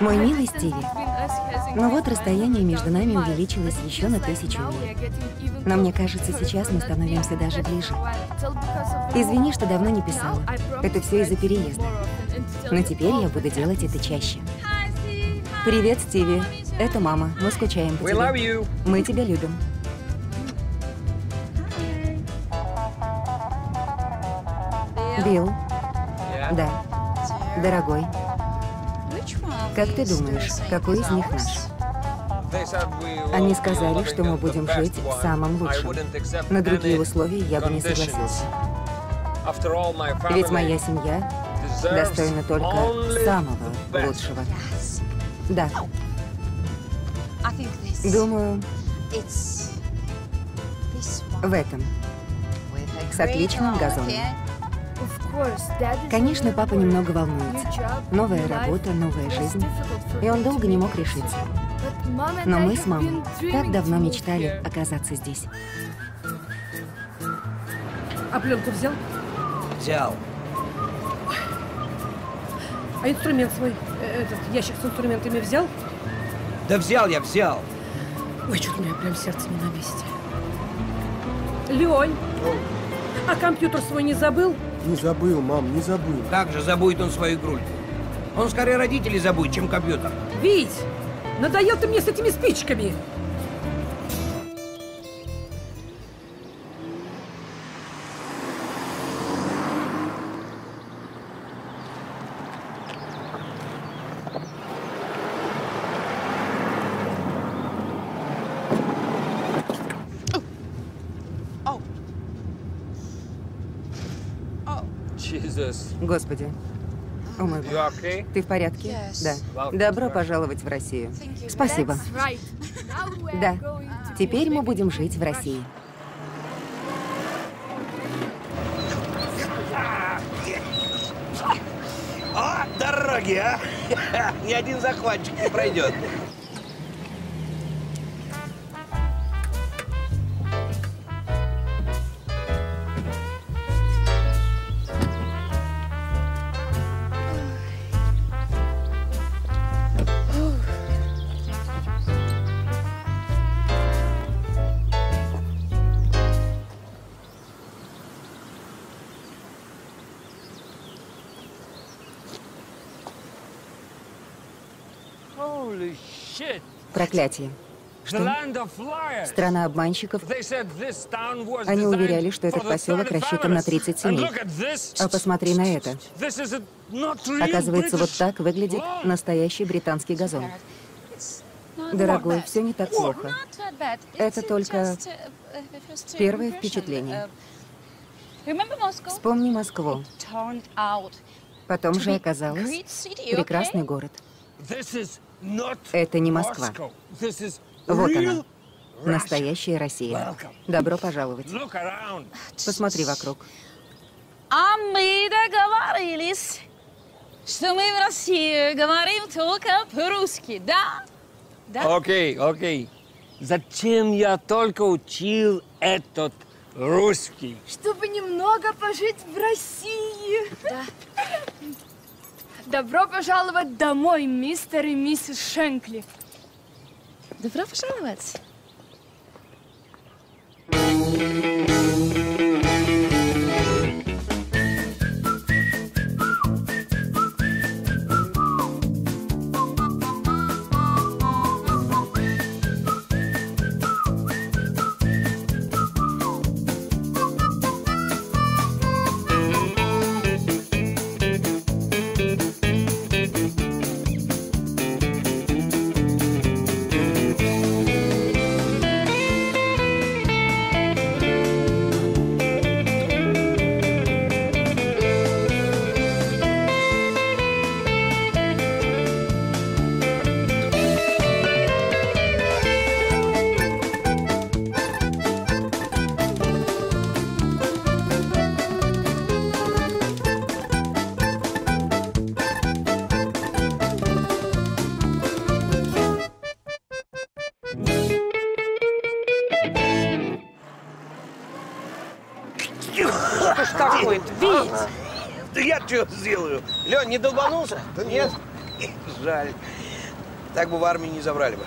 Мой милый Стиви, но вот расстояние между нами увеличилось еще на тысячу миль. Но мне кажется, сейчас мы становимся даже ближе. Извини, что давно не писала. Это все из-за переезда. Но теперь я буду делать это чаще. Привет, Стиви. Это мама. Мы скучаем по тебе. Мы тебя любим. Билл, да. Дорогой, как ты думаешь, какой из них наш? Они сказали, что мы будем жить wouldn't accept На другие условия я бы не согласился. Ведь моя семья достойна только самого лучшего. Да, думаю, в этом. С отличным газоном. Конечно, папа немного волнуется. Новая работа, новая жизнь. И он долго не мог решиться. Но мы с мамой так давно мечтали оказаться здесь. А пленку взял? Взял. А инструмент свой, э, этот ящик с инструментами взял? Да взял я, взял. Ой, что-то у меня прям сердце не на месте. Лень, а компьютер свой не забыл? Не забыл, мам, не забыл. Как же забудет он свою игрульку? Он скорее родителей забудет, чем компьютер. Вить, надоел ты мне с этими спичками. Господи. О мой бог. Ты в порядке? Да. Добро пожаловать в Россию. Спасибо. Да. Да. Теперь мы будем жить в России. О, дороги, а! Ни один захватчик не пройдет. Проклятие. Что? Страна обманщиков. Они уверяли, что этот поселок 30 рассчитан на families. 30 And семей. А посмотри на это. Оказывается, вот так выглядит настоящий британский газон. Дорогой, все не так плохо. Это только первое впечатление. Вспомни Москву. Потом же оказалось прекрасный город. Это не Москва. Вот она, настоящая Россия. Добро пожаловать. Посмотри вокруг. А мы договорились, что мы в России говорим только по-русски, да? Да? Окей, окей. Зачем я только учил этот русский? Чтобы немного пожить в России. Да. Добро пожаловать домой, мистер и миссис Шенкли. Добро пожаловать. Что Вить? Да я сделаю? Лен, не долбанулся? Нет? Жаль. Так бы в армию не забрали бы.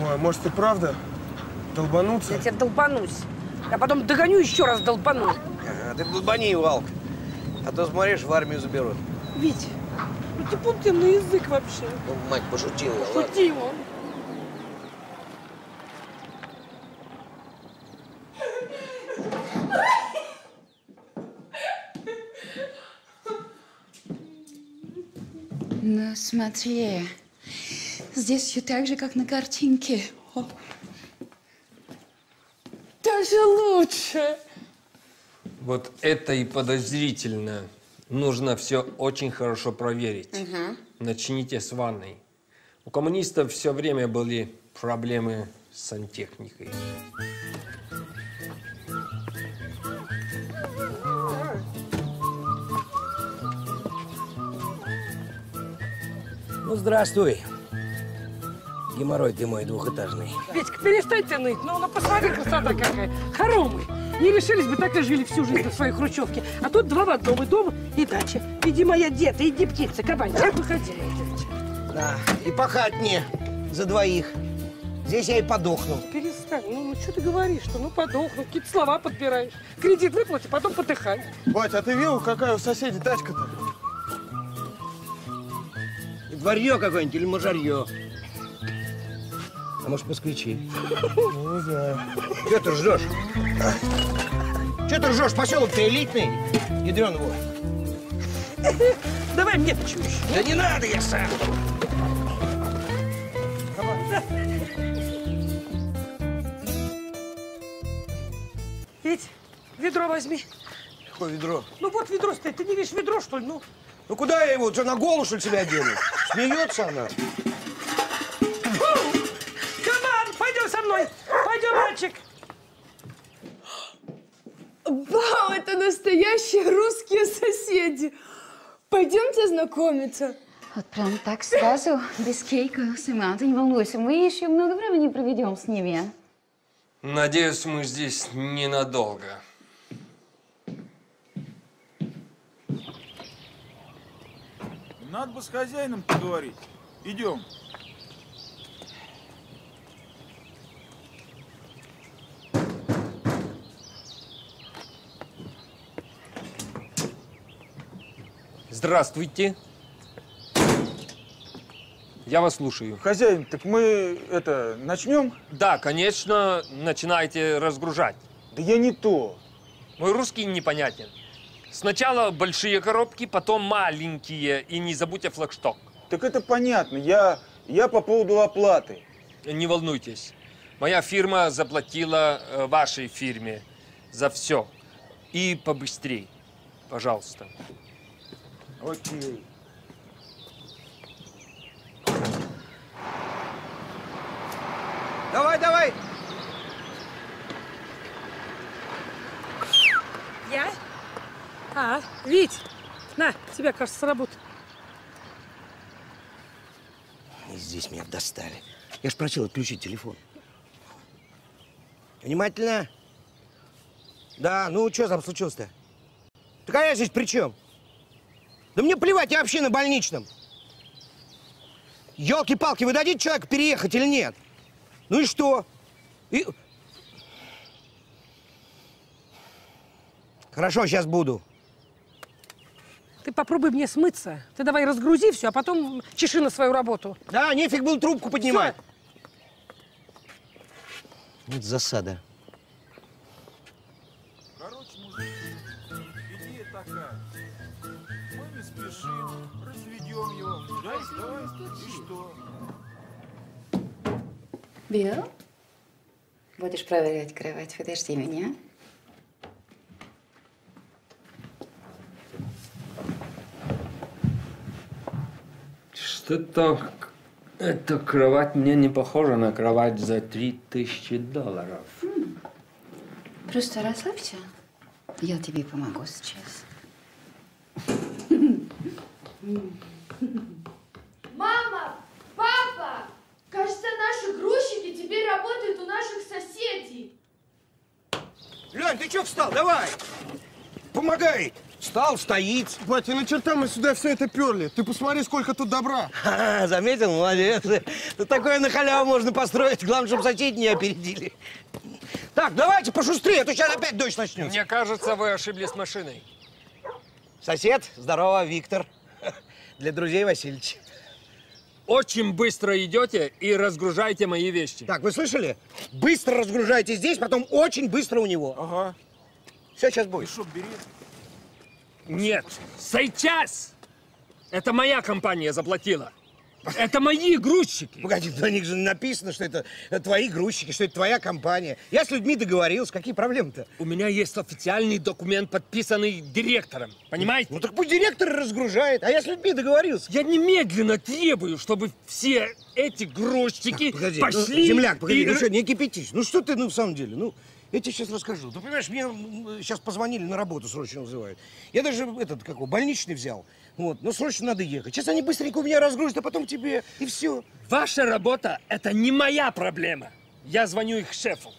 Ой, может и правда? Долбануться? Я тебя долбанусь. А потом догоню еще раз долбану. Ага, ты долбани, Валк. А то, смотришь, в армию заберут. Витя, ну ты на язык вообще. Ну, мать, пошутила, ладно. Шутил он. Ну, смотри. Здесь все так же, как на картинке. О. Даже лучше. Вот это и подозрительно. Нужно все очень хорошо проверить. Начните с ванной. У коммунистов все время были проблемы с сантехникой. Ну, здравствуй. Геморрой ты мой двухэтажный. Витька, перестаньте ныть. Ну, ну посмотри, красота какая. Хоромы. Не решились бы, так и жили всю жизнь в своей хрущевке. А тут два в одном, и дом, и дача. Иди, моя дед, иди, птица, кабанчик, выходи, моя девочка. Да, и пахать мне за двоих. Здесь я и подохну. Перестань. Ну, ну что ты говоришь-то? Ну, подохну, какие-то слова подбираешь. Кредит выплати, потом подыхай. Бать, а ты видел, какая у соседей тачка-то? Дворье какое-нибудь или мажарье. А может, москвичи? Ну, знаю. Че ты ржешь? Че ты ржешь? Поселок-то элитный. Ядрен его. Давай мне почему еще. Да не надо, я сам. Вить, ведро возьми. Какое ведро? Ну вот ведро стоит. Ты не видишь ведро, что ли? Ну, Ну куда я его? Что, на голову, что ли, себя одену? Смеется она. Каман, пойдем со мной. Пойдем, мальчик. Вау, это настоящие русские соседи. Пойдемте знакомиться. Вот прям так сразу, без кейка, Саманта, не волнуйся, мы еще много времени проведем с ними. Надеюсь, мы здесь ненадолго. Надо бы с хозяином поговорить. Идем. Здравствуйте. Я вас слушаю. Хозяин, так мы это начнем? Да, конечно, начинайте разгружать. Да я не то. Мой русский непонятен. Сначала большие коробки, потом маленькие. И не забудьте флагшток. Так это понятно. Я, я по поводу оплаты. Не волнуйтесь. Моя фирма заплатила э, вашей фирме за все. И побыстрей. Пожалуйста. Окей. Давай, давай. Я? А, Вить, на, тебя, кажется, сработает. И здесь меня достали. Я ж просил отключить телефон. Внимательно. Да, ну что там случилось-то? Так а я здесь при чем? Да мне плевать, я вообще на больничном. Елки-палки, вы дадите человеку переехать или нет? Ну и что? И... Хорошо, сейчас буду. Ты попробуй мне смыться. Ты давай разгрузи все, а потом чеши на свою работу. Да, нефиг был трубку поднимать. Вот засада. Короче, мужики, идея такая. Мы не спешим, разведем его. Да, давай, и что? Билл, будешь проверять кровать, подожди меня. Что-то эта кровать мне не похожа на кровать за 3000 долларов. Просто расслабься. Я тебе помогу сейчас. Мама! Папа! Кажется, наши грузчики теперь работают у наших соседей. Лень, ты что встал? Давай! Помогай! С Устал, стоит. Батя, на черта мы сюда все это перли? Ты посмотри, сколько тут добра. Ха, Заметил? Молодец. Тут такое на халяву можно построить. Главное, чтобы соседи не опередили. Так, давайте пошустрее, а то сейчас опять дождь начнется. Мне кажется, вы ошиблись машиной. Сосед, здорово, Виктор. Для друзей Васильевич. Очень быстро идете и разгружайте мои вещи. Так, вы слышали? Быстро разгружайте здесь, потом очень быстро у него. Ага. Все сейчас будет. Что, бери. Нет, сейчас! Это моя компания заплатила. Это мои грузчики. Погоди, на них же написано, что это твои грузчики, что это твоя компания. Я с людьми договорился, какие проблемы-то? У меня есть официальный документ, подписанный директором. Понимаете? Ну так пусть директор разгружает, а я с людьми договорился. Я немедленно требую, чтобы все эти грузчики Погоди, пошли... ну, земляк, погоди, и- ну что, не кипятись. Ну что ты, ну, в самом деле, ну, я тебе сейчас расскажу. Ты понимаешь, мне сейчас позвонили на работу, срочно вызывают. Я даже этот, как его, больничный взял. Вот, ну срочно надо ехать. Сейчас они быстренько у меня разгрузят, а потом тебе, и все. Ваша работа – это не моя проблема. Я звоню их шефу.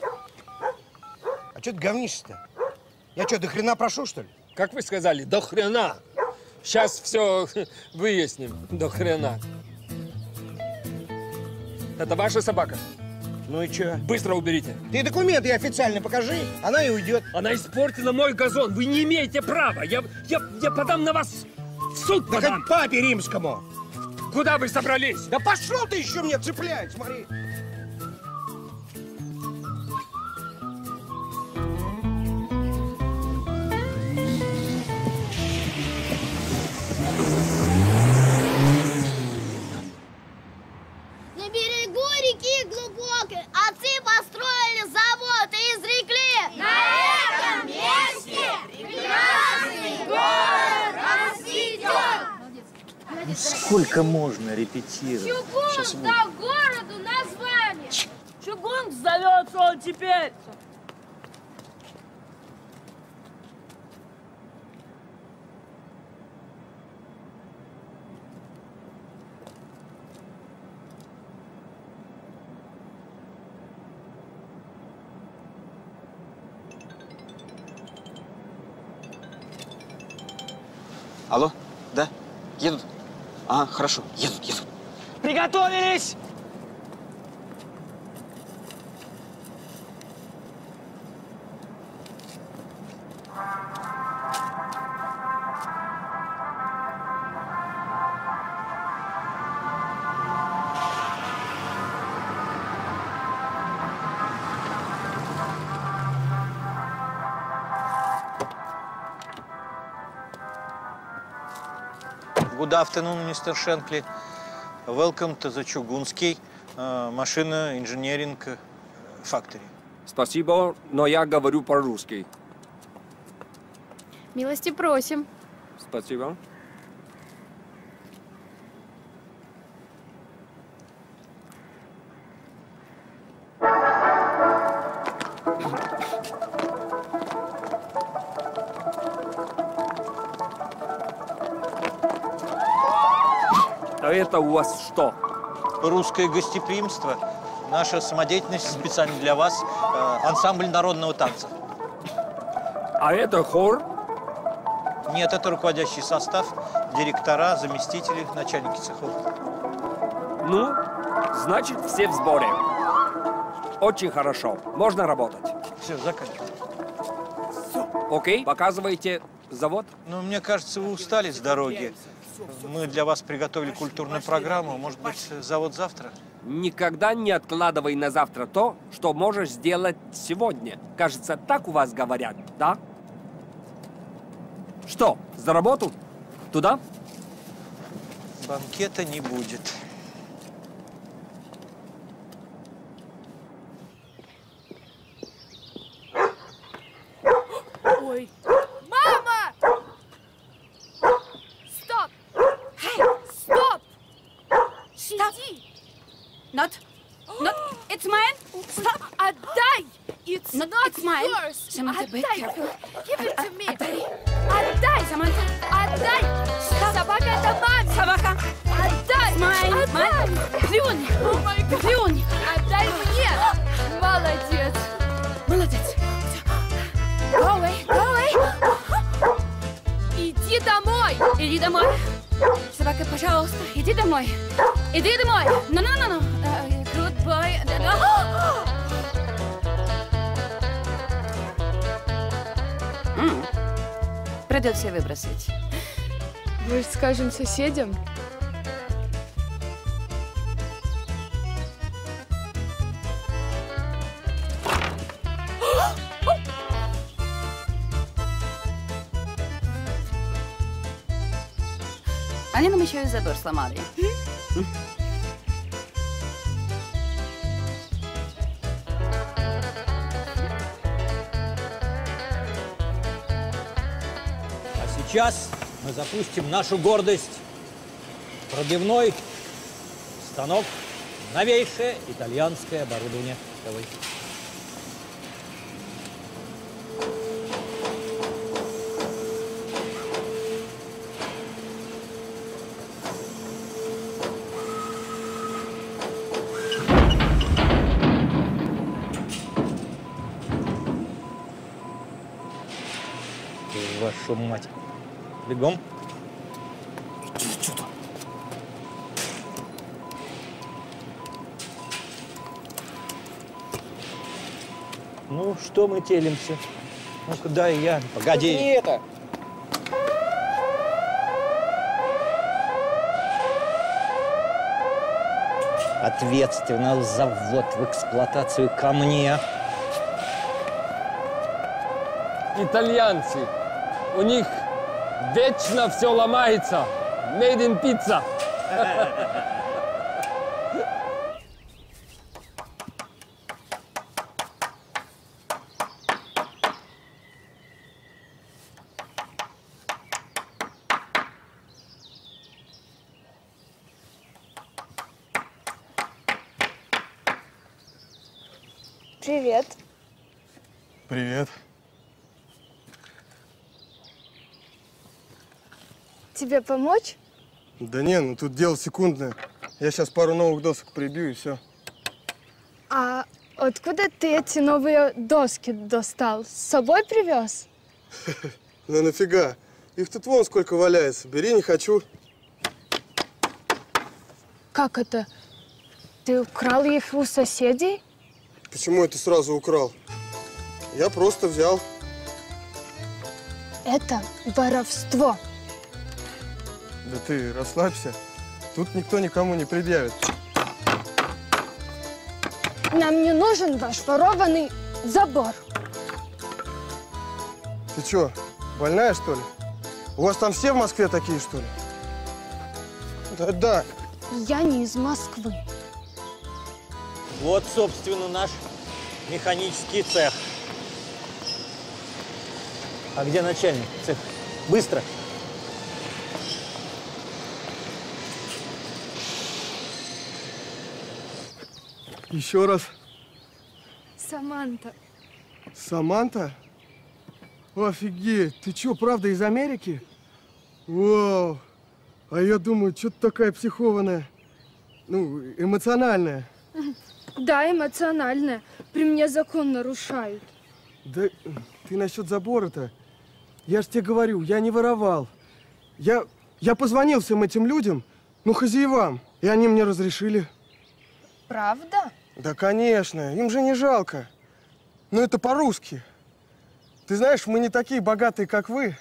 А что ты говнишься-то? Я что, до хрена прошу, что ли? Как вы сказали, до хрена. Сейчас все выясним. До хрена. Это ваша собака? Ну и что? Быстро уберите. Ты документы официально покажи, она и уйдет. Она испортила мой газон. Вы не имеете права. Я, я, я подам на вас в суд Да подам. хоть папе римскому. Куда вы собрались? Да пошел ты еще мне цеплять, смотри. На берегу реки глубокой отцы построили завод и изрекли На этом месте прекрасный город расцветет Сколько можно репетировать? Чугун да городу название. Чугун зовется он теперь. А, хорошо, едут, едут. Приготовились! Afternoon, Mr. Shankly. Welcome to the Чугунский uh, Машина Engineering Factory. Спасибо, но я говорю по-русски. Милости просим. Спасибо. Это у вас что? Русское гостеприимство. Наша самодеятельность специально для вас. э, ансамбль народного танца. А это хор? Нет, это руководящий состав, директора, заместители, начальники цехов. Ну, значит, все в сборе. Очень хорошо. Можно работать. Все, заканчиваем. Окей, показывайте завод. Ну, мне кажется, вы устали с дороги. Мы для вас приготовили культурную программу. Может быть, завод завтра? Никогда не откладывай на завтра то, что можешь сделать сегодня. Кажется, так у вас говорят, да? Что, за работу? Туда? Банкета не будет. Гад! Плюнь. Отдай мне! Молодец! Молодец. Go away, go away. домой! Иди домой! Собака, пожалуйста, иди домой! Иди домой! Ну-ну-ну-ну! Э, Good boy! Придется выбросить. Может, скажем соседям? Еще и забор сломали. А сейчас мы запустим нашу гордость. Пробивной станок. Новейшее итальянское оборудование. Давай. Вашу мать. Бегом. Ну, что мы телимся? Ну-ка, дай я. Погоди. Не это. Ответственно за ввод в эксплуатацию ко мне. Итальянцы, у них вечно все ломается. Made in pizza. Привет. Привет. Тебе помочь? Да не, ну тут дело секундное. Я сейчас пару новых досок прибью и все. А откуда ты эти новые доски достал? С собой привез? Ну нафига? Их тут вон сколько валяется. Бери, не хочу. Как это? Ты украл их у соседей? Почему это сразу украл? Я просто взял. Это воровство. Да ты расслабься. Тут никто никому не предъявит. Нам не нужен ваш ворованный забор. Ты чё, больная, что ли? У вас там все в Москве такие, что ли? Да-да. Я не из Москвы. Вот, собственно, наш механический цех. А где начальник цеха? Быстро. Еще раз. Саманта. Саманта? Офигеть, ты чё, правда из Америки? Вау! А я думаю, что ты такая психованная? Ну, эмоциональная. Да, эмоциональная. При мне закон нарушают. Да ты насчет забора-то. Я ж тебе говорю, я не воровал. Я, я позвонил всем этим людям, ну, хозяевам, и они мне разрешили. Правда? Да, конечно, им же не жалко. Но это по-русски. Ты знаешь, мы не такие богатые, как вы,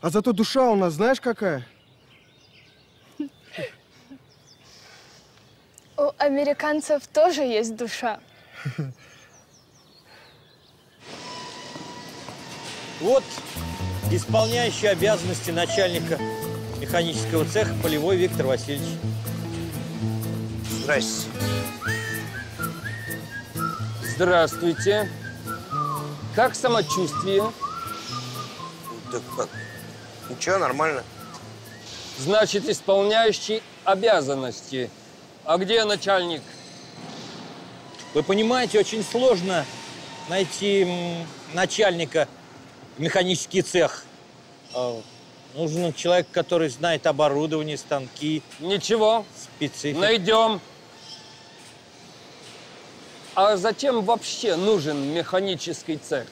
а зато душа у нас знаешь какая? У американцев тоже есть душа. Вот исполняющий обязанности начальника механического цеха Полевой Виктор Васильевич. Здрасте. Здравствуйте. Как самочувствие? Да как? Ничего, нормально. Значит, исполняющий обязанности. А где начальник? Вы понимаете, очень сложно найти начальника в механический цех. А, Нужен человек, который знает оборудование, станки, Ничего, специфику. найдем. А зачем вообще нужен механический цех?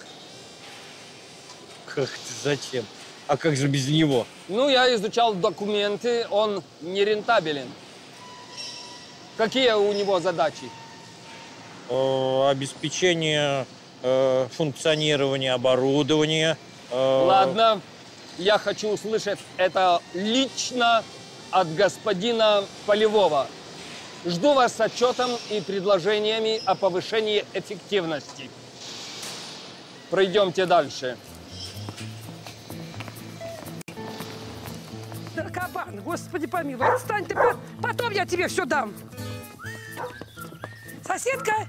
Как это зачем? А как же без него? Ну, я изучал документы, он нерентабелен. Какие у него задачи? Э, обеспечение э, функционирования оборудования. э, Ладно, я хочу услышать это лично от господина Полевого. Жду вас с отчетом и предложениями о повышении эффективности. Пройдемте дальше. Да, кабан, господи помилуй, отстань ты, по- потом я тебе все дам. Соседка,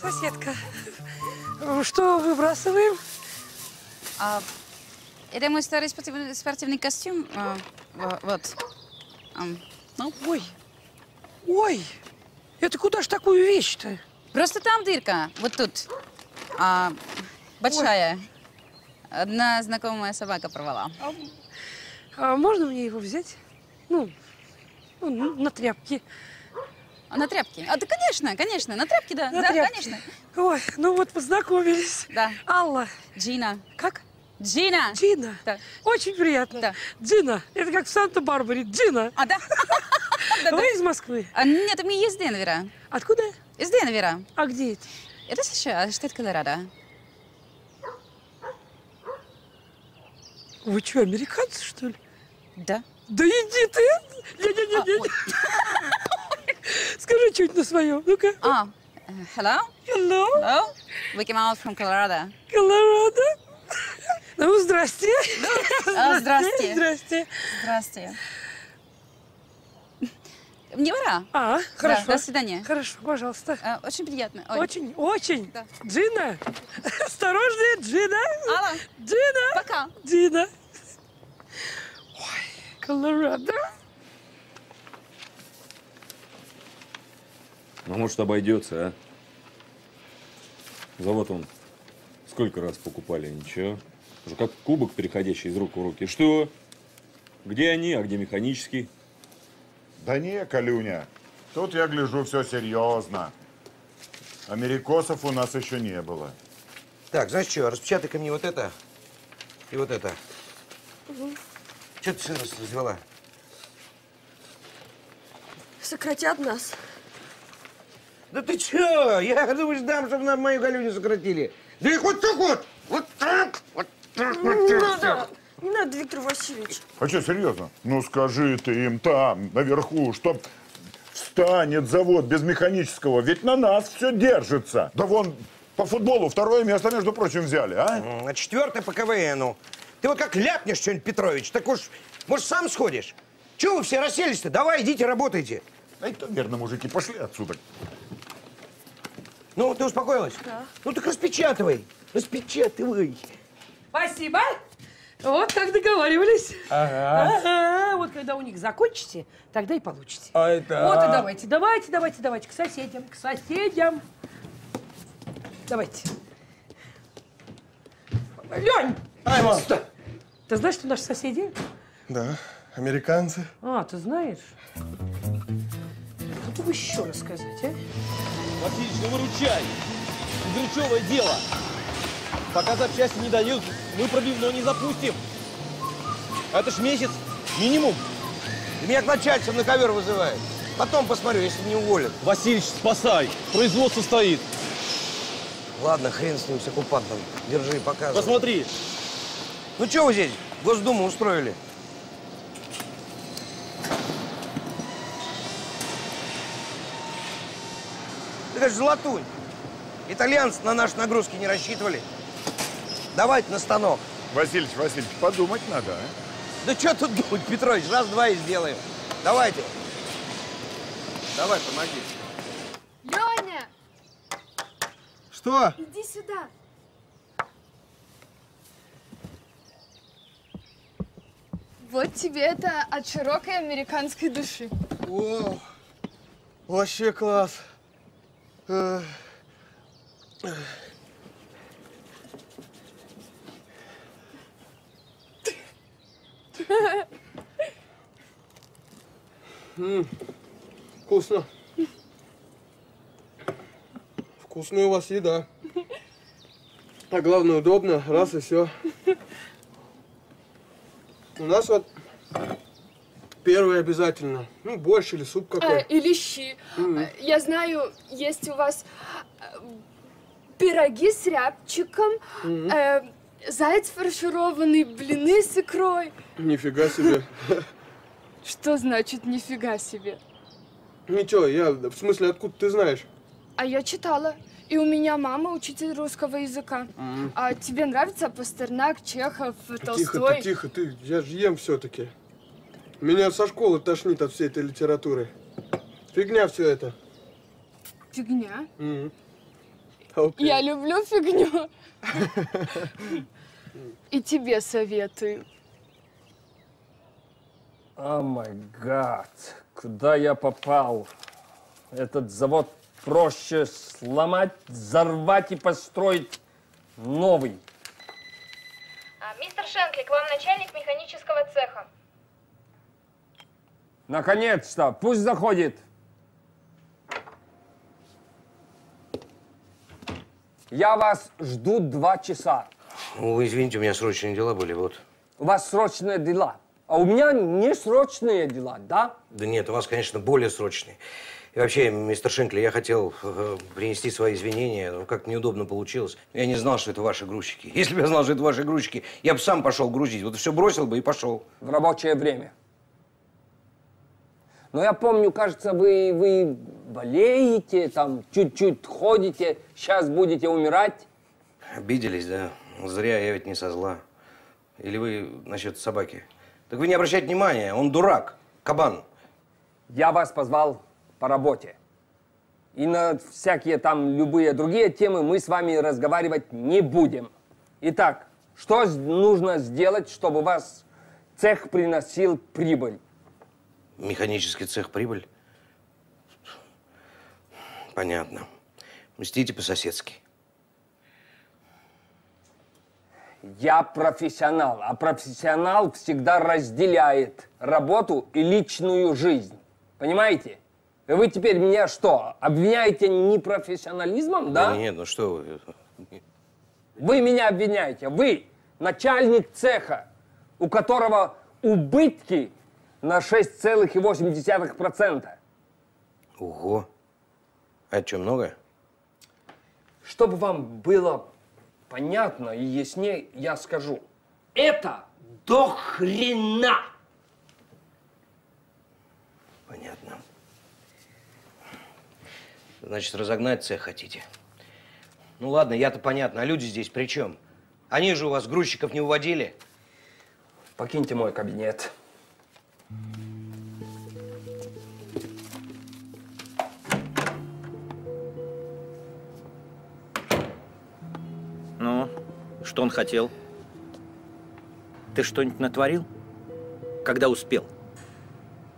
соседка, что выбрасываем? А, это мой старый спортивный, спортивный костюм. А, во- вот. Ам, ну, Ой, ой, это куда ж такую вещь-то? Просто там дырка, вот тут. А, большая. Одна знакомая собака порвала. А можно мне его взять? Ну, ну, на тряпки. А на тряпке? А, да, конечно, конечно, на тряпке, да. На да, тряпке. конечно. Ой, ну вот познакомились. Да. Алла. Джина. Как? Джина. Джина. Да. Очень приятно. Да. Джина. Это как в Санта-Барбаре. Джина. А, да? Вы из Москвы? А, нет, мы из Денвера. Откуда? Из Денвера. А где это? Это США, штат Колорадо. Вы что, американцы, что ли? Да. Да иди ты! Не-не-не-не. Скажи что-нибудь на своем. Ну-ка. А, э, hello? Hello. Hello? We came out from Colorado. Колорадо. Ну, здрасте. А, здрасте. Здрасте. Здрасте. Мне пора. А, хорошо. Да, до свидания. Хорошо, пожалуйста. А, очень приятно. Ой. Очень, очень. Да. Джина. Осторожнее, Джина. Алла. Джина. Пока. Джина. Ой, Колорадо. Ну, может, обойдется, а? Завод он сколько раз покупали, ничего. Уже как кубок, переходящий из рук в руки. Что? Где они, а где механический? Да не, Калюня, тут я гляжу все серьезно. Америкосов у нас еще не было. Так, знаешь что, распечатай-ка мне вот это и вот это. Что ты сырость развела? Сократят нас. Да ты чё? Я, думаешь, дам, чтобы нам мою Галюню сократили? Да их вот так вот! Вот так! Вот так вот! Не и надо, всё. Не надо, Виктор Васильевич. А что, серьезно? Ну скажи ты им там, наверху, чтоб встанет завод без механического, ведь на нас все держится. Да вон по футболу второе место, между прочим, взяли, а? А четвертое по КВНу. Ты вот как ляпнешь что-нибудь, Петрович, так уж, может, сам сходишь? Чего вы все расселись-то? Давай, идите, работайте. А это верно, мужики, пошли отсюда. Ну, ты успокоилась? Да. Ну, так распечатывай. Распечатывай. Спасибо. Вот так договаривались. Ага. Ага. Вот когда у них закончите, тогда и получите. А это... Вот и давайте, давайте, давайте, давайте, к соседям, к соседям. Давайте. Лень! Ай, мам. Ты знаешь, что наши соседи? Да, американцы. А, ты знаешь? Что бы еще рассказать, а? Васильевич, ну выручай! Дрючевое дело! Пока запчасти не дают, мы пробивной не запустим. Это ж месяц минимум. Да меня к начальству на ковер вызывает. Потом посмотрю, если не уволят. Васильевич, спасай! Производство стоит. Ладно, хрен с ним, с оккупантом. Держи, показывай. Посмотри. Ну, что вы здесь Госдуму устроили? Это же золотунь. Итальянцы на наши нагрузки не рассчитывали. Давайте на станок. Васильевич, Васильевич, подумать надо, а? Да что тут думать, Петрович, раз-два и сделаем. Давайте. Давай, помоги. Леня, Что? иди сюда. Вот тебе это от широкой американской души. О, вообще класс. Э, м, Вкусно. Вкусная у вас еда. А главное, удобно. Раз и все. У нас вот первый обязательно. Ну, борщ или суп Э, какой. или щи. Э, Я знаю, есть у вас э, пироги с рябчиком, Мгм. э, заяц фаршированный, блины с икрой. Нифига себе. Что значит нифига себе? Ничего, я, в смысле, откуда ты знаешь? А я читала. И у меня мама учитель русского языка. А тебе нравится Пастернак, Чехов, Тихо Толстой? ты, тихо ты, я же ем все-таки. Меня со школы тошнит от всей этой литературы. Фигня все это. Фигня. Мгм. Окей. Я люблю фигню. И тебе советую. О май гад, куда я попал? Этот завод проще сломать, взорвать и построить новый. А, мистер Шенкли, к вам начальник механического цеха. Наконец-то, пусть заходит. Я вас жду два часа. Ну, извините, у меня срочные дела были, вот. У вас срочные дела, а у меня не срочные дела, да? Да нет, у вас, конечно, более срочные. И вообще, мистер Шинкли, я хотел э, принести свои извинения, но как неудобно получилось. Я не знал, что это ваши грузчики. Если бы я знал, что это ваши грузчики, я бы сам пошел грузить. Вот все бросил бы и пошел. В рабочее время. Но я помню, кажется, вы, вы болеете, там чуть-чуть ходите, сейчас будете умирать. Обиделись, да? Зря, я ведь не со зла. Или вы насчет собаки? Так вы не обращайте внимания, он дурак, кабан. Я вас позвал по работе. И на всякие там любые другие темы мы с вами разговаривать не будем. Итак, что нужно сделать, чтобы вас цех приносил прибыль? Механический цех прибыль? Понятно. Мстите по-соседски. Я профессионал, а профессионал всегда разделяет работу и личную жизнь. Понимаете? И вы теперь меня что, обвиняете непрофессионализмом, да? Нет, ну что вы. Вы меня обвиняете. Вы начальник цеха, у которого убытки на 6,8%. Ого. А что, много? Чтобы вам было понятно и яснее, я скажу. Это до хрена! Понятно. Значит, разогнать цех хотите? Ну ладно, я-то понятно. А люди здесь при чем? Они же у вас грузчиков не уводили? Покиньте мой кабинет. Ну, что он хотел? Ты что-нибудь натворил? Когда успел?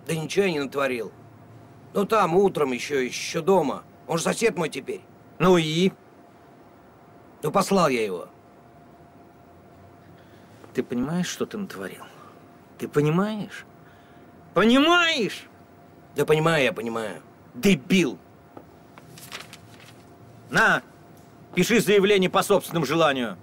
Да ничего я не натворил. Ну там, утром еще, еще дома. Он же сосед мой теперь. Ну и? Ну послал я его. Ты понимаешь, что ты натворил? Ты понимаешь? Понимаешь? Да понимаю, я понимаю. Дебил! На, пиши заявление по собственному желанию.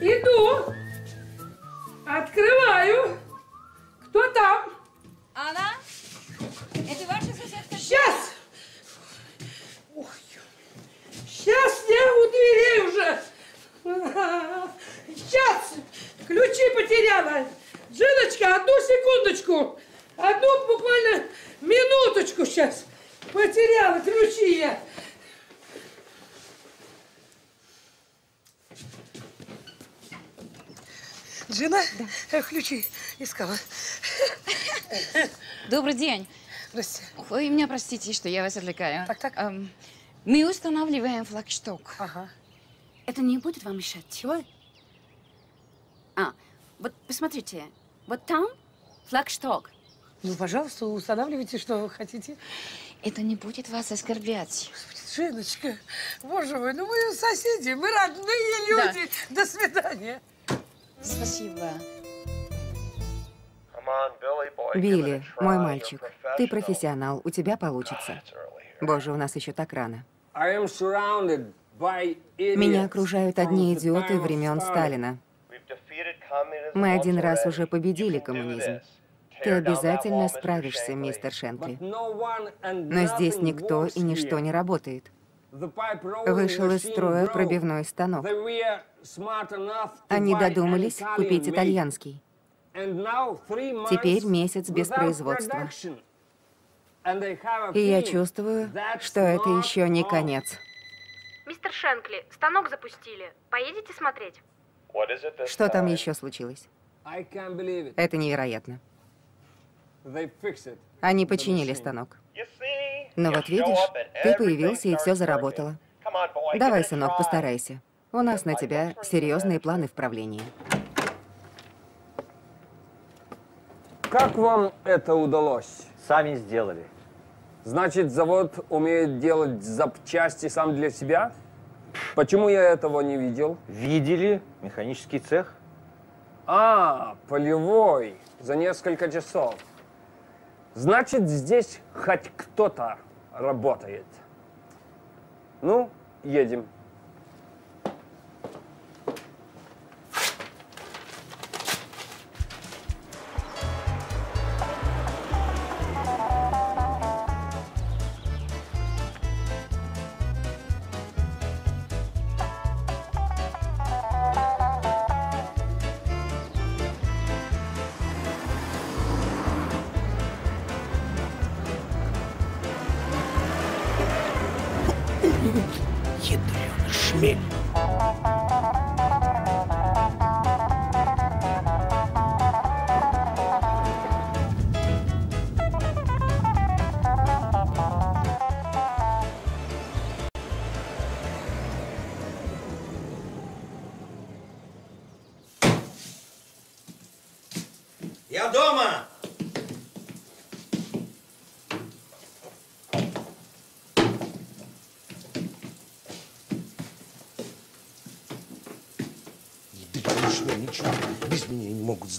Иду. Открываю. Кто там? Анна? Это ваша соседка? Сейчас. Ой. Сейчас я у дверей уже. Сейчас. Ключи потеряла. Джиночка, одну секундочку. Одну буквально минуточку сейчас. Потеряла ключи я. Джина? Да. Ключи искала. Добрый день. Здрасте. Вы меня простите, что я вас отвлекаю. Так, так. мы устанавливаем флагшток. Ага. Это не будет вам мешать? Чего? А, вот посмотрите, вот там флагшток. Ну, пожалуйста, устанавливайте, что вы хотите. Это не будет вас оскорблять. Женочка, боже мой, ну мы соседи, мы родные люди. До свидания. Спасибо. Билли, мой мальчик, ты профессионал, у тебя получится. Боже, у нас еще так рано. Меня окружают одни идиоты времен. Сталина. Мы один раз уже победили коммунизм. Ты обязательно справишься, мистер Шенкли. Но здесь никто и ничто не работает. Вышел из строя пробивной станок. Они додумались купить итальянский. Теперь месяц без производства. И я чувствую, что это еще не конец. Мистер Шенкли, станок запустили. Поедете смотреть? Что там еще случилось? Это невероятно. Они починили станок. Но вот видишь, ты появился и все заработало. Давай, сынок, постарайся. У нас на тебя серьезные планы в правлении. Как вам это удалось? Сами сделали. Значит, завод умеет делать запчасти сам для себя? Почему я этого не видел? Видели механический цех? А, полевой. За несколько часов. Значит, здесь хоть кто-то работает. Ну, едем.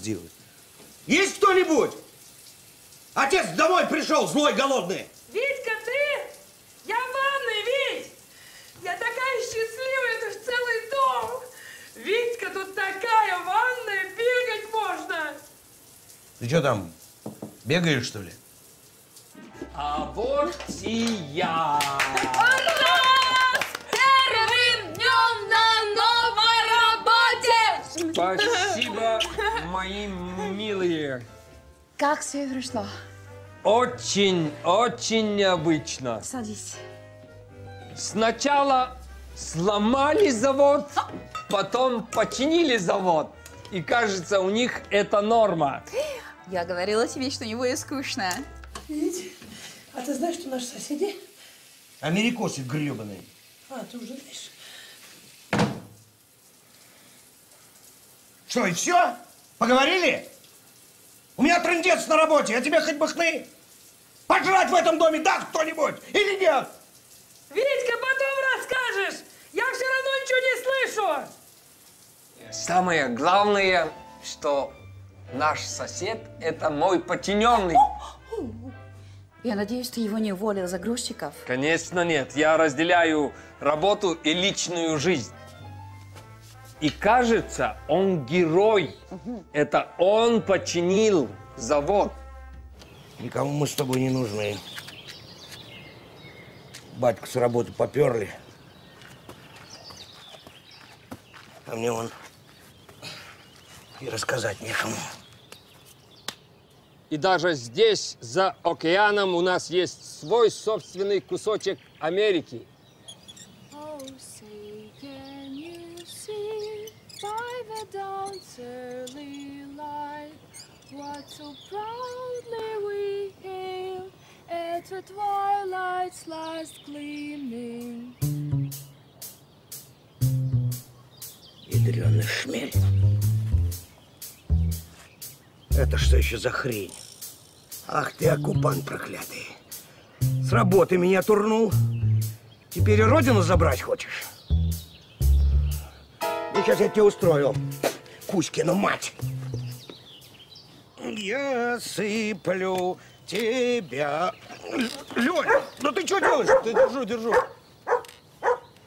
Сделать. Есть кто-нибудь? Отец домой пришел, злой, голодный. Витька, ты? Я в ванной, Вить! Я такая счастливая, это ж целый дом! Витька, тут такая ванная, бегать можно! Ты что там, бегаешь, что ли? А вот и я. Первым мои милые. Как все прошло? Очень, очень необычно. Садись. Сначала сломали завод, потом починили завод. И кажется, у них это норма. Я говорила тебе, что не будет скучно. Вить, а ты знаешь, что наши соседи? Америкосы гребаные. А, ты уже знаешь. Что, и все? Поговорили? У меня трындец на работе, а тебе хоть бы хны. Пожрать в этом доме даст кто-нибудь или нет? Витька, потом расскажешь! Я все равно ничего не слышу! Самое главное, что наш сосед – это мой подчиненный. Я надеюсь, ты его не уволил за грузчиков. Конечно нет, я разделяю работу и личную жизнь. И кажется, он герой. Это он починил завод. Никому мы с тобой не нужны. Батьку с работы поперли. А мне он и рассказать некому. И даже здесь, за океаном, у нас есть свой собственный кусочек Америки. Oh, the dawn's early light what so proudly we hailed at the twilight's last gleaming? Ядреный шмель. Это что еще за хрень? Ах ты, оккупант проклятый. С работы меня турнул. Теперь родину забрать хочешь? Сейчас я тебе устрою. Кузькина мать. Я сыплю тебя. Лёнь, ну ты что делаешь? Ты держу, держу.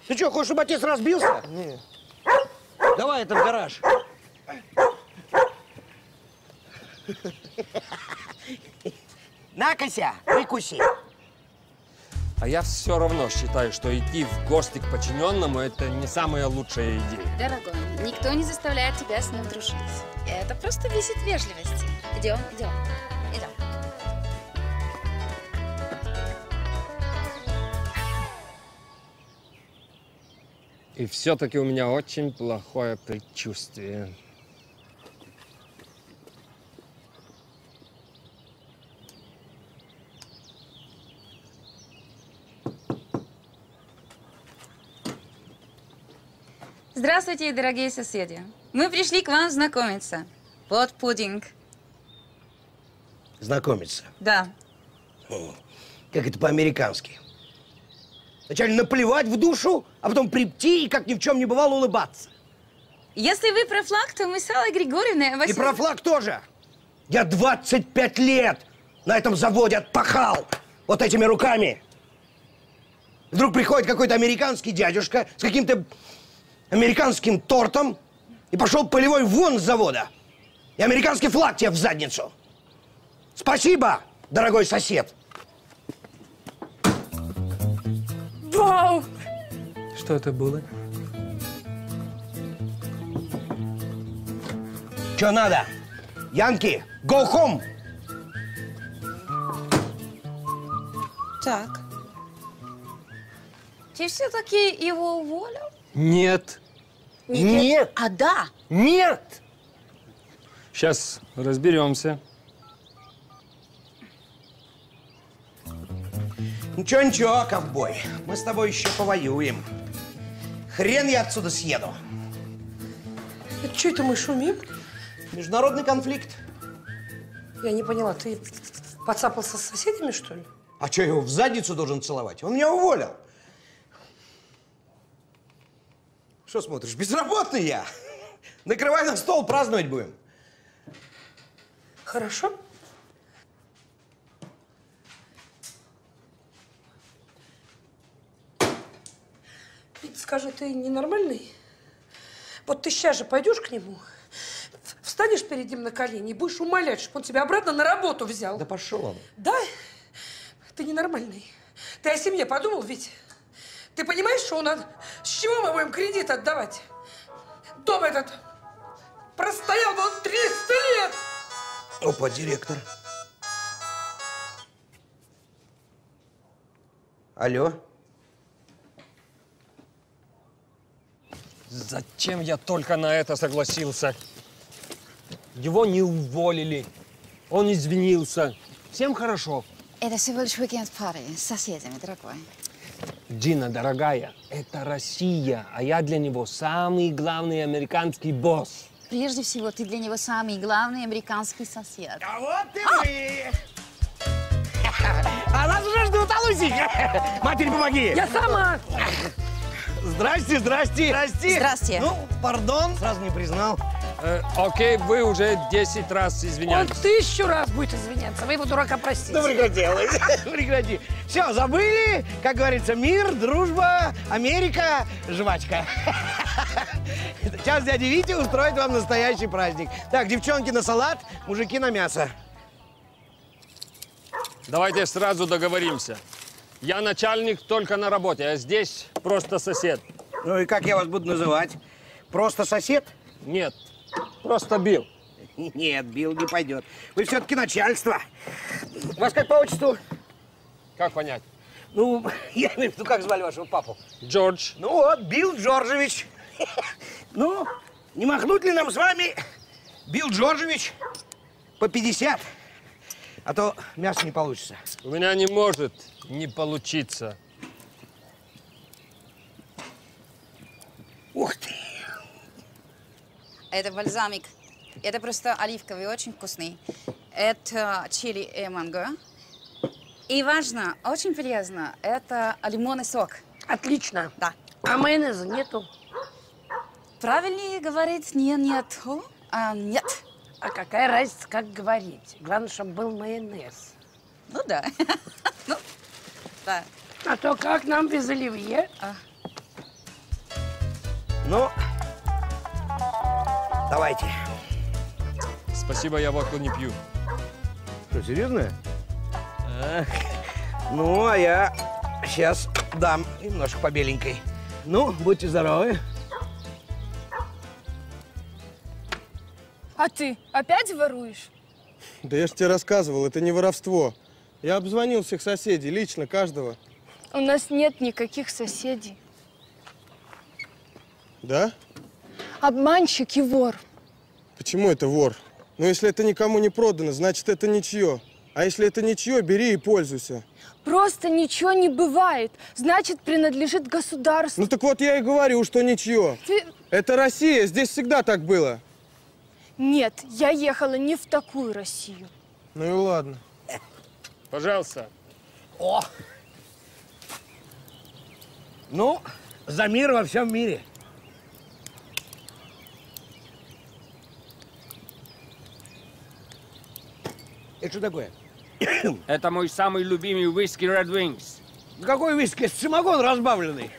Ты что, хочешь, чтобы отец разбился? Нет. Давай это в гараж. Накося, выкуси. А я все равно считаю, что идти в гости к подчиненному – это не самая лучшая идея. Дорогой, никто не заставляет тебя с ним дружить. Это просто висит вежливости. Идем, идем, идем. И все-таки у меня очень плохое предчувствие. Здравствуйте, дорогие соседи. Мы пришли к вам знакомиться. Вот пудинг. Знакомиться. Да. О, Как это по-американски. Вначале наплевать в душу, а потом прийти и как ни в чем не бывало улыбаться. Если вы про флаг, то мы с Аллой Григорьевной... И Василь- про флаг тоже. Я 25 лет на этом заводе отпахал вот этими руками. Вдруг приходит какой-то американский дядюшка с каким-то американским тортом и пошел полевой вон с завода. И американский флаг тебе в задницу. Спасибо, дорогой сосед. Вау! Что это было? Что надо? Янки, go home! Так. Ты все-таки его уволил? Нет. Нет. А да. Нет. Сейчас разберемся. Ничего, ничего, ковбой. Мы с тобой еще повоюем. Хрен я отсюда съеду. Это что это мы шумим? Международный конфликт. Я не поняла, ты подцапался с соседями, что ли? А что, я его в задницу должен целовать? Он меня уволил. Что смотришь, безработный я. Накрывай на стол, праздновать будем. Хорошо. Скажи, ты ненормальный? Вот ты сейчас же пойдешь к нему, встанешь перед ним на колени и будешь умолять, чтобы он тебя обратно на работу взял. Да пошел он. Да? Ты ненормальный. Ты о семье подумал, ведь? Ты понимаешь, что у нас... С чего мы будем кредит отдавать? Дом этот простоял вон 300 лет! Опа, директор. Алло? Зачем я только на это согласился? Его не уволили. Он извинился. Всем хорошо. Это всего лишь уикенд-пари с соседями, дорогой. Дина, дорогая, это Россия, а я для него самый главный американский босс. Прежде всего, ты для него самый главный американский сосед. А вот и вы! А нас уже ждут, Алусик! Матери, помоги! Я сама! Здрасте, здрасте! Здрасте! Здрасте. Ну, пардон, сразу не признал. Э, окей, вы уже 10 раз Он извинялись. тысячу раз будет извиняться. Вы его дурака простите. Ну, прекрати, Аллы, прекрати. Все, забыли, как говорится, мир, дружба, Америка, жвачка. Сейчас дядя Витя устроит вам настоящий праздник. Так, девчонки на салат, мужики на мясо. Давайте сразу договоримся. Я начальник только на работе, а здесь просто сосед. Ну и как я вас буду называть? Просто сосед? Нет, просто Билл. Нет, Билл не пойдет. Вы все-таки начальство. Вас как по отчеству? Как понять? Ну, я имею в виду, как звали вашего папу? Джордж. Ну вот, Билл Джорджевич. Ну, не махнуть ли нам с вами, Билл Джорджевич, по 50? А то мясо не получится. У меня не может не получиться. Ух ты! Это бальзамик. Это просто оливковый, очень вкусный. Это чили и манго. И важно, очень полезно, это лимонный сок. Отлично. Да. А майонеза нету? Правильнее говорить не нет, а нет. А какая разница, как говорить? Главное, чтобы был майонез. Ну да. ну, да. А то как нам без оливье? А. Ну, давайте. Спасибо, я водку не пью. Что, серьезно? Ну, а я сейчас дам немножко по беленькой. Ну, будьте здоровы. А ты опять воруешь? Да я ж тебе рассказывал, это не воровство. Я обзвонил всех соседей, лично каждого. У нас нет никаких соседей. Да? Обманщик и вор. Почему это вор? Ну, если это никому не продано, значит, это ничье. А если это ничье, бери и пользуйся. Просто ничего не бывает. Значит, принадлежит государству. Ну так вот я и говорю, что ничье. Ты- Это Россия, здесь всегда так было. Нет, я ехала не в такую Россию. Ну и ладно. Пожалуйста. О! Ну, за мир во всем мире. Это что такое? Это мой самый любимый виски Red Wings. Какой виски? Самогон разбавленный.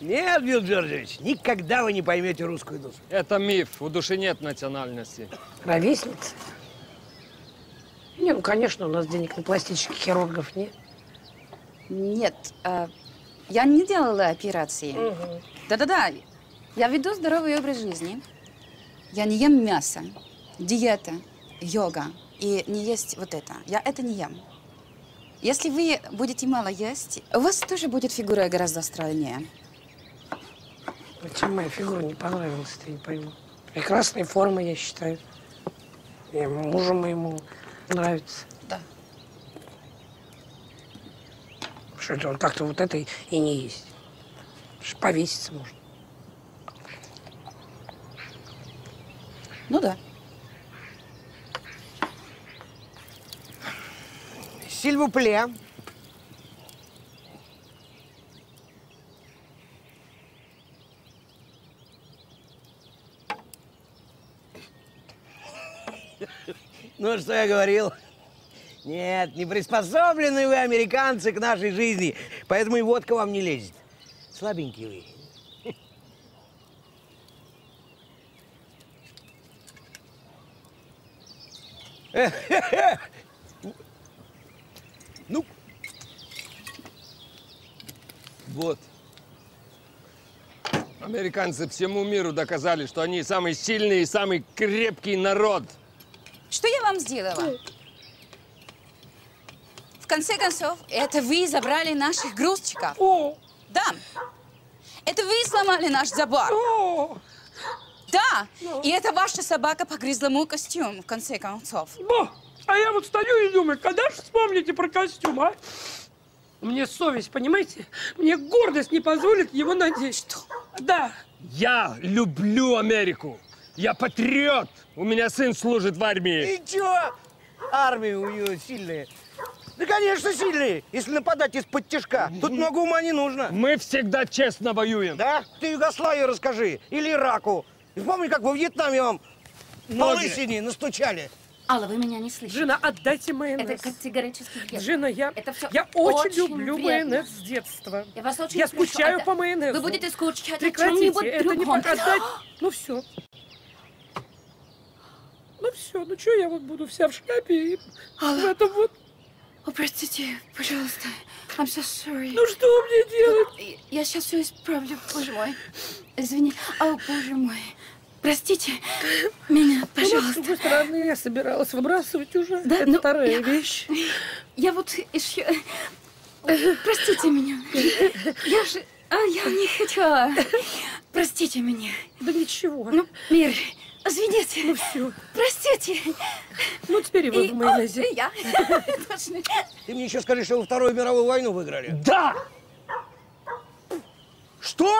Нет, Билл Джорджевич, никогда вы не поймете русскую душу. Это миф. У души нет национальности. Ровесница? Не, ну, конечно, у нас денег на пластических хирургов нет. Нет, а, я не делала операции. Да-да-да, я веду здоровый образ жизни. Я не ем мясо, диета, йога и не есть вот это. Я это не ем. Если вы будете мало есть, у вас тоже будет фигура гораздо стройнее. Почему моя фигура не понравилась, ты не пойму. Прекрасная форма, я считаю. И мужу моему нравится. Да. Что это он как-то вот это и не есть. Повеситься можно. Ну да. Сильвупле. Ну, что я говорил? Нет, не приспособлены вы, американцы, к нашей жизни, поэтому и водка вам не лезет. Слабенькие вы. Ну, Вот. Американцы всему миру доказали, что они самый сильный и самый крепкий народ. Что я вам сделала? В конце концов, это вы забрали наших грузчиков. О! Да. Это вы сломали наш забор. О! Да. И это ваша собака погрызла мой костюм, в конце концов. Бо! А я вот стою и думаю, когда же вспомните про костюм, а? Мне совесть, понимаете? Мне гордость не позволит его надеть. Что? Да. Я люблю Америку. Я патриот. У меня сын служит в армии. И чё? Армия у нее сильная. Да, конечно, сильные, если нападать из-под тяжка. Тут много ума не нужно. Мы всегда честно воюем. Да? Ты Югославии расскажи. Или Ираку. И помни, как во Вьетнаме вам по Ноги. лысине настучали. Алла, вы меня не слышите. Жена, отдайте майонез. Это категорически нет. Жена, я, Это всё я очень, очень люблю вредно. майонез с детства. Я вас очень Я прошу, скучаю отда- по майонезу. Вы будете скучать о Прекратите, чем-нибудь это не другом. показать. Ну все. Ну все, ну что я вот буду вся в шляпе и в этом вот. О, простите, пожалуйста. I'm so sorry. Ну что мне делать? Я сейчас все исправлю, боже мой. Извини. О, боже мой. Простите меня, Ну, пожалуйста. с другой стороны, я собиралась выбрасывать уже. Да, Это ну, вторая я- вещь. Я вот еще... Простите меня. Я же... А, я не хотела. Простите меня. Да ничего. Ну, Мир, извините. Ну все. Простите. Ну теперь и вы И- в майонезе. о, и я. Точно. Ты мне еще скажи, что вы Вторую мировую войну выиграли. Да! Что?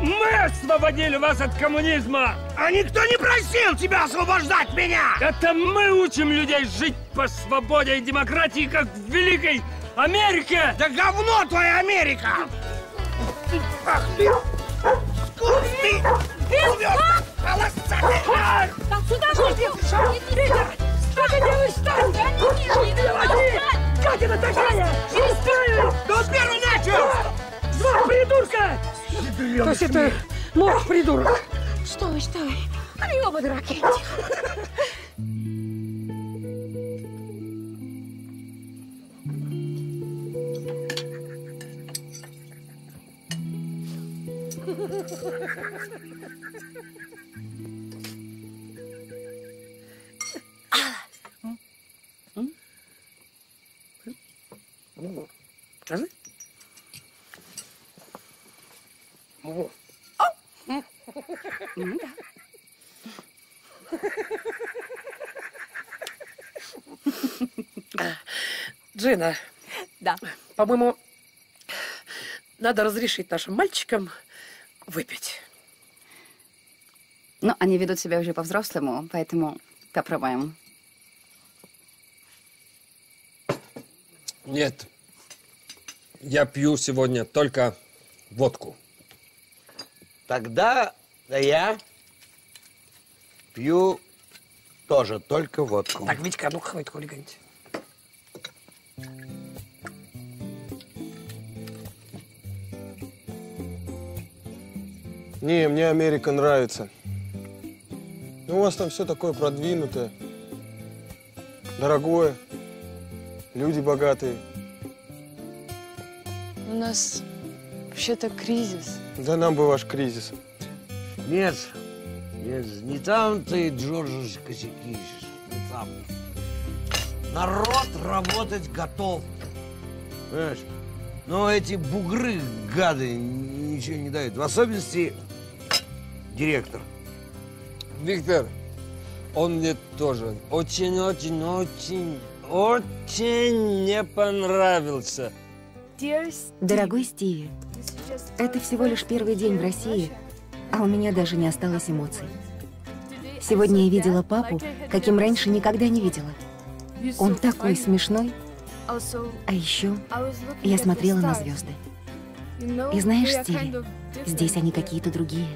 Мы освободили вас от коммунизма! А никто не просил тебя освобождать меня! Это мы учим людей жить по свободе и демократии, как в Великой Америке! Да говно твоя Америка! Ах ты! Сколько ты! Полосатый! Там сюда! Питер! Что ты делаешь там? Заводи! Как это такая? Перестраивай! Да он первый начал! Два придурка! То есть это мой придурок. Что вы, что вы? Они оба дураки. По-моему, надо разрешить нашим мальчикам выпить. Ну, они ведут себя уже по-взрослому, поэтому попробуем. Нет. Я пью сегодня только водку. Тогда я пью тоже только водку. Так, Витька, ну хватит хулиганить. Не, мне Америка нравится. Ну, у вас там все такое продвинутое, дорогое, люди богатые. У нас вообще-то кризис. Да нам бы ваш кризис. Нет, нет, не там ты, Джорджи, косяки ищешь. Не там. Народ работать готов. Понимаешь? Но эти бугры, гады, ничего не дают. В особенности директор. Виктор, он мне тоже очень-очень-очень, очень не понравился. Дорогой Стиви, это всего лишь первый день в России, а у меня даже не осталось эмоций. Сегодня я видела папу, каким раньше никогда не видела. Он такой смешной. А еще я смотрела на звезды. И знаешь, Стиви, здесь они какие-то другие.